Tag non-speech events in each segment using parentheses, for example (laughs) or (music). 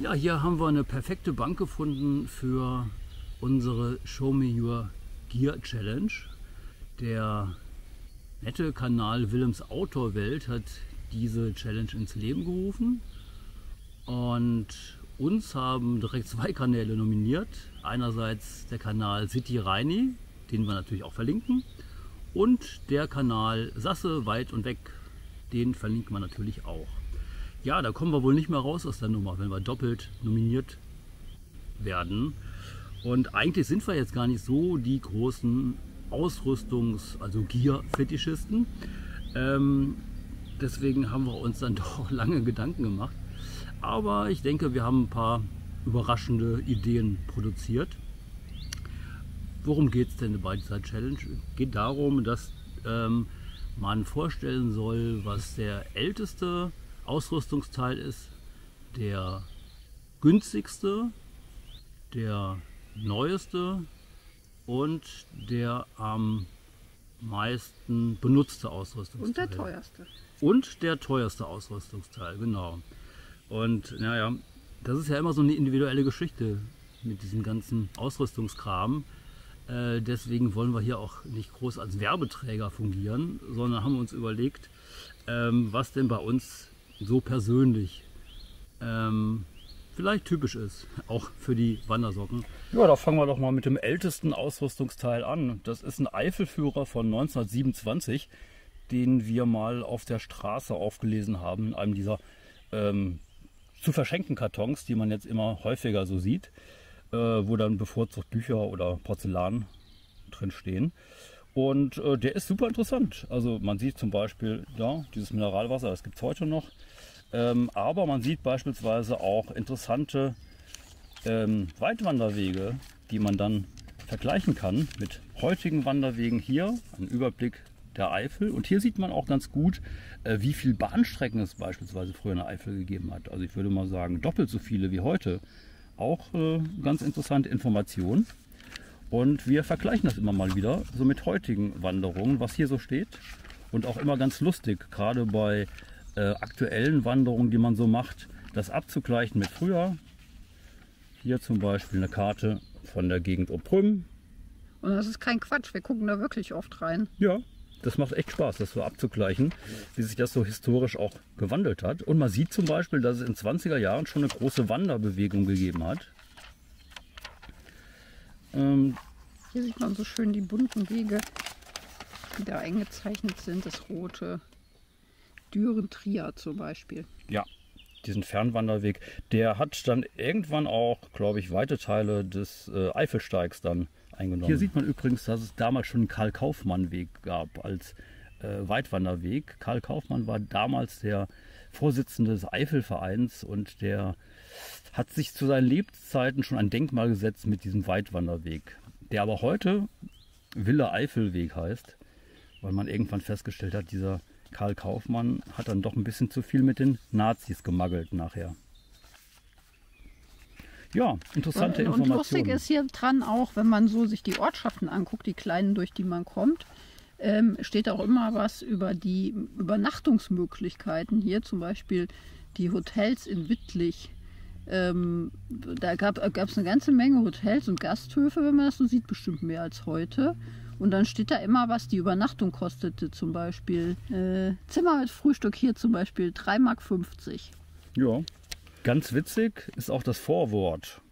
Ja, hier haben wir eine perfekte Bank gefunden für unsere Show Me Your Gear Challenge. Der nette Kanal Willems Outdoor-Welt hat diese Challenge ins Leben gerufen und uns haben direkt zwei Kanäle nominiert. Einerseits der Kanal City Reini, den wir natürlich auch verlinken, und der Kanal Sasse weit und weg, den verlinken wir natürlich auch. Ja, da kommen wir wohl nicht mehr raus aus der Nummer, wenn wir doppelt nominiert werden. Und eigentlich sind wir jetzt gar nicht so die großen Ausrüstungs-, also Gear-Fetischisten. Ähm, deswegen haben wir uns dann (laughs) doch lange Gedanken gemacht. Aber ich denke, wir haben ein paar überraschende Ideen produziert. Worum geht es denn bei dieser Challenge? Es geht darum, dass ähm, man vorstellen soll, was der älteste Ausrüstungsteil ist, der günstigste, der neueste und der am meisten benutzte Ausrüstungsteil. Und der teuerste. Und der teuerste Ausrüstungsteil, genau. Und naja, das ist ja immer so eine individuelle Geschichte mit diesem ganzen Ausrüstungskram. Äh, deswegen wollen wir hier auch nicht groß als Werbeträger fungieren, sondern haben uns überlegt, ähm, was denn bei uns so persönlich ähm, vielleicht typisch ist, auch für die Wandersocken. Ja, da fangen wir doch mal mit dem ältesten Ausrüstungsteil an. Das ist ein Eifelführer von 1927, den wir mal auf der Straße aufgelesen haben, in einem dieser ähm, zu verschenken Kartons, die man jetzt immer häufiger so sieht, äh, wo dann bevorzugt Bücher oder Porzellan drin stehen. Und äh, der ist super interessant. Also man sieht zum Beispiel, ja, dieses Mineralwasser, das gibt es heute noch. Ähm, aber man sieht beispielsweise auch interessante ähm, Weitwanderwege, die man dann vergleichen kann mit heutigen Wanderwegen hier. Ein Überblick der Eifel. Und hier sieht man auch ganz gut, äh, wie viel Bahnstrecken es beispielsweise früher in der Eifel gegeben hat. Also ich würde mal sagen, doppelt so viele wie heute. Auch äh, ganz interessante Information. Und wir vergleichen das immer mal wieder so mit heutigen Wanderungen, was hier so steht. Und auch immer ganz lustig, gerade bei äh, aktuellen Wanderungen, die man so macht, das abzugleichen mit früher. Hier zum Beispiel eine Karte von der Gegend Oprüm. Und das ist kein Quatsch, wir gucken da wirklich oft rein. Ja, das macht echt Spaß, das so abzugleichen, wie sich das so historisch auch gewandelt hat. Und man sieht zum Beispiel, dass es in 20er Jahren schon eine große Wanderbewegung gegeben hat. Ähm, Hier sieht man so schön die bunten Wege, die da eingezeichnet sind, das rote Düren-Trier zum Beispiel. Ja, diesen Fernwanderweg, der hat dann irgendwann auch, glaube ich, weite Teile des äh, Eifelsteigs dann eingenommen. Hier sieht man übrigens, dass es damals schon einen Karl-Kaufmann-Weg gab als äh, Weitwanderweg. Karl Kaufmann war damals der Vorsitzende des Eifelvereins und der hat sich zu seinen Lebzeiten schon ein Denkmal gesetzt mit diesem Weitwanderweg, der aber heute Wille Eifelweg heißt, weil man irgendwann festgestellt hat, dieser Karl Kaufmann hat dann doch ein bisschen zu viel mit den Nazis gemaggelt nachher. Ja, interessante und, Informationen. Und lustig ist hier dran auch, wenn man so sich die Ortschaften anguckt, die kleinen, durch die man kommt, ähm, steht auch immer was über die Übernachtungsmöglichkeiten. Hier zum Beispiel die Hotels in Wittlich. Ähm, da gab es eine ganze Menge Hotels und Gasthöfe, wenn man das so sieht, bestimmt mehr als heute. Und dann steht da immer, was die Übernachtung kostete. Zum Beispiel äh, Zimmer mit Frühstück hier zum Beispiel 3,50 Mark. Ja, Ganz witzig ist auch das Vorwort,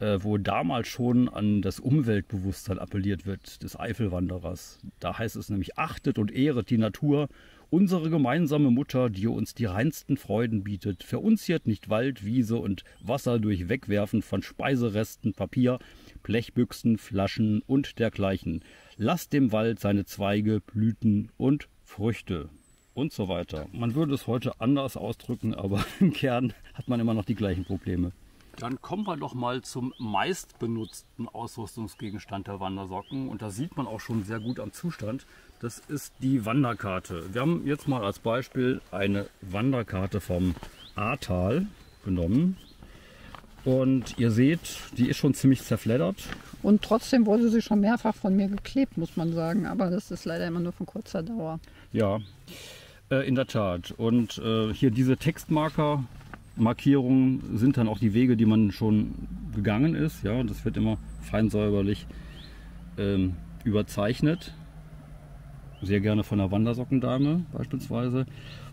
äh, wo damals schon an das Umweltbewusstsein appelliert wird des Eifelwanderers. Da heißt es nämlich, achtet und ehret die Natur, unsere gemeinsame Mutter, die uns die reinsten Freuden bietet, verunziert nicht Wald, Wiese und Wasser durch Wegwerfen von Speiseresten, Papier, Blechbüchsen, Flaschen und dergleichen. Lasst dem Wald seine Zweige, Blüten und Früchte und so weiter. Man würde es heute anders ausdrücken, aber (laughs) im Kern hat man immer noch die gleichen Probleme. Dann kommen wir doch mal zum meistbenutzten Ausrüstungsgegenstand der Wandersocken. Und da sieht man auch schon sehr gut am Zustand. Das ist die Wanderkarte. Wir haben jetzt mal als Beispiel eine Wanderkarte vom Ahrtal genommen. Und ihr seht, die ist schon ziemlich zerfleddert. Und trotzdem wurde sie schon mehrfach von mir geklebt, muss man sagen. Aber das ist leider immer nur von kurzer Dauer. Ja, äh, in der Tat. Und äh, hier diese Textmarker, Markierungen sind dann auch die Wege, die man schon gegangen ist. Ja, das wird immer fein säuberlich ähm, überzeichnet. Sehr gerne von der Wandersockendame beispielsweise.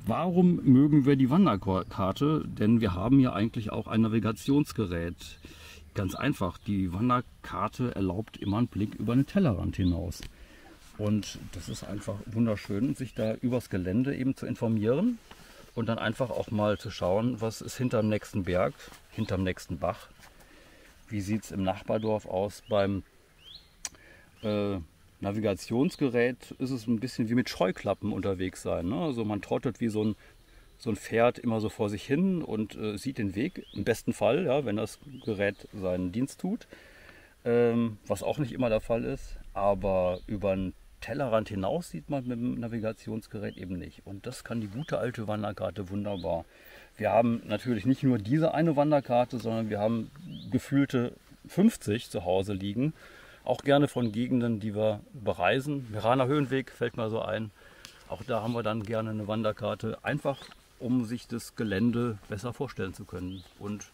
Warum mögen wir die Wanderkarte? Denn wir haben ja eigentlich auch ein Navigationsgerät. Ganz einfach, die Wanderkarte erlaubt immer einen Blick über den Tellerrand hinaus. Und das ist einfach wunderschön, sich da übers Gelände eben zu informieren und dann einfach auch mal zu schauen, was ist hinterm nächsten Berg, hinterm nächsten Bach. Wie sieht es im Nachbardorf aus beim äh, Navigationsgerät ist es ein bisschen wie mit Scheuklappen unterwegs sein. Ne? Also man trottet wie so ein, so ein Pferd immer so vor sich hin und äh, sieht den Weg. Im besten Fall, ja, wenn das Gerät seinen Dienst tut. Ähm, was auch nicht immer der Fall ist. Aber über einen Tellerrand hinaus sieht man mit dem Navigationsgerät eben nicht. Und das kann die gute alte Wanderkarte wunderbar. Wir haben natürlich nicht nur diese eine Wanderkarte, sondern wir haben gefühlte 50 zu Hause liegen auch gerne von Gegenden, die wir bereisen. Meraner Höhenweg fällt mir so ein. Auch da haben wir dann gerne eine Wanderkarte, einfach um sich das Gelände besser vorstellen zu können und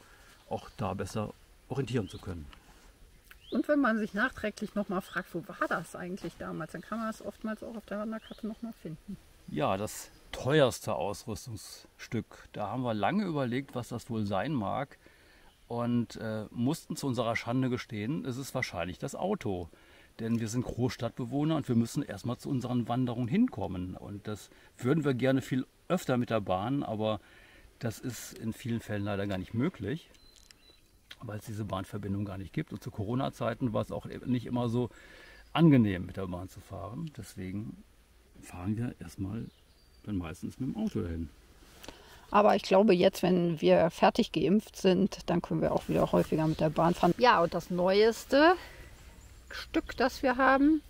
auch da besser orientieren zu können. Und wenn man sich nachträglich nochmal fragt, wo war das eigentlich damals, dann kann man es oftmals auch auf der Wanderkarte nochmal finden. Ja, das teuerste Ausrüstungsstück. Da haben wir lange überlegt, was das wohl sein mag und äh, mussten zu unserer Schande gestehen, es ist wahrscheinlich das Auto. Denn wir sind Großstadtbewohner und wir müssen erstmal zu unseren Wanderungen hinkommen. Und das würden wir gerne viel öfter mit der Bahn, aber das ist in vielen Fällen leider gar nicht möglich, weil es diese Bahnverbindung gar nicht gibt. Und zu Corona-Zeiten war es auch nicht immer so angenehm, mit der Bahn zu fahren. Deswegen fahren wir erstmal dann meistens mit dem Auto dahin. Aber ich glaube, jetzt, wenn wir fertig geimpft sind, dann können wir auch wieder häufiger mit der Bahn fahren. Ja, und das neueste Stück, das wir haben,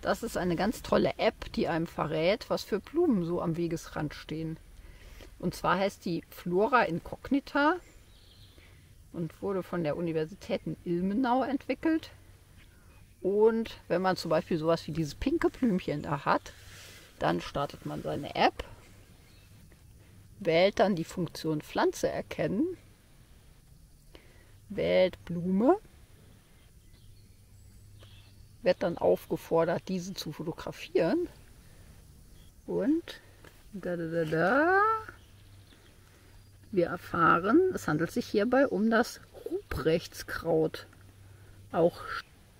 das ist eine ganz tolle App, die einem verrät, was für Blumen so am Wegesrand stehen. Und zwar heißt die Flora Incognita und wurde von der Universität in Ilmenau entwickelt. Und wenn man zum Beispiel sowas wie dieses pinke Blümchen da hat, dann startet man seine App wählt dann die Funktion Pflanze erkennen, wählt Blume, wird dann aufgefordert, diese zu fotografieren und da, da, da, da. wir erfahren, es handelt sich hierbei um das Ruprechtskraut, auch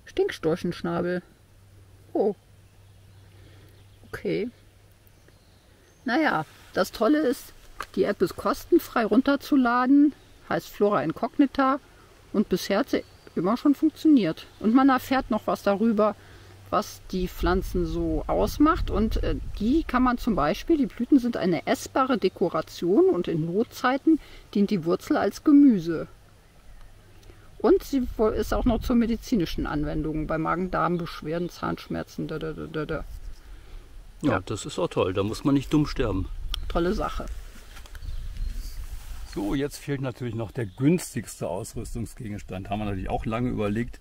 Stinkstorchenschnabel. Oh, okay. Naja, das Tolle ist, die App ist kostenfrei runterzuladen, heißt Flora Incognita und bisher hat sie immer schon funktioniert. Und man erfährt noch was darüber, was die Pflanzen so ausmacht. Und äh, die kann man zum Beispiel, die Blüten sind eine essbare Dekoration und in Notzeiten dient die Wurzel als Gemüse. Und sie ist auch noch zur medizinischen Anwendung bei Magen-Darm-Beschwerden, Zahnschmerzen. Da, da, da, da. Ja, das ist auch toll. Da muss man nicht dumm sterben. Tolle Sache. So, jetzt fehlt natürlich noch der günstigste Ausrüstungsgegenstand. Haben wir natürlich auch lange überlegt.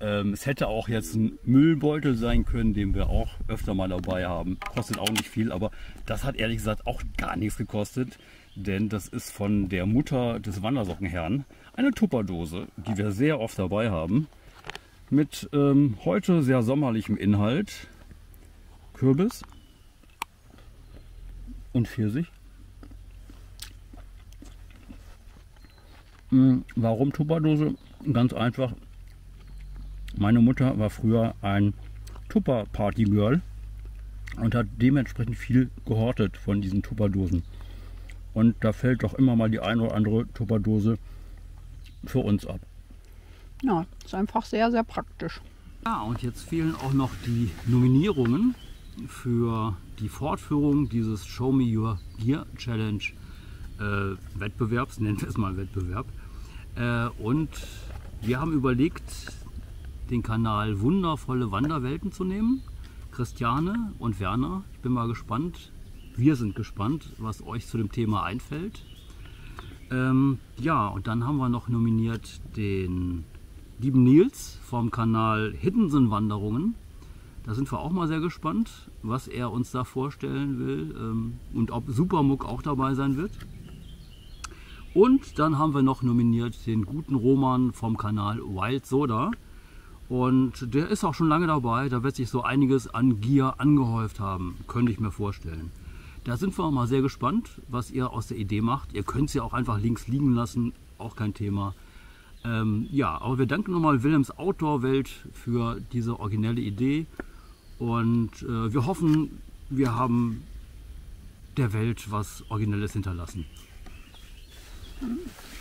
Ähm, es hätte auch jetzt ein Müllbeutel sein können, den wir auch öfter mal dabei haben. Kostet auch nicht viel, aber das hat ehrlich gesagt auch gar nichts gekostet. Denn das ist von der Mutter des Wandersockenherrn eine Tupperdose, die wir sehr oft dabei haben. Mit ähm, heute sehr sommerlichem Inhalt. Kürbis und Pfirsich. Warum Tupperdose? Ganz einfach. Meine Mutter war früher ein Tupper-Party-Girl und hat dementsprechend viel gehortet von diesen Tupperdosen. Und da fällt doch immer mal die eine oder andere Tupperdose für uns ab. Ja, ist einfach sehr, sehr praktisch. Ja, und jetzt fehlen auch noch die Nominierungen für die Fortführung dieses Show Me Your Gear Challenge Wettbewerbs, nennen wir es mal Wettbewerb. Äh, und wir haben überlegt, den Kanal Wundervolle Wanderwelten zu nehmen. Christiane und Werner, ich bin mal gespannt. Wir sind gespannt, was euch zu dem Thema einfällt. Ähm, ja, und dann haben wir noch nominiert den lieben Nils vom Kanal Hiddensen Wanderungen. Da sind wir auch mal sehr gespannt, was er uns da vorstellen will ähm, und ob Supermuck auch dabei sein wird. Und dann haben wir noch nominiert den guten Roman vom Kanal Wild Soda. Und der ist auch schon lange dabei. Da wird sich so einiges an Gier angehäuft haben, könnte ich mir vorstellen. Da sind wir mal sehr gespannt, was ihr aus der Idee macht. Ihr könnt sie auch einfach links liegen lassen, auch kein Thema. Ähm, ja, aber wir danken nochmal Willems Outdoor-Welt für diese originelle Idee. Und äh, wir hoffen, wir haben der Welt was Originelles hinterlassen. Mm.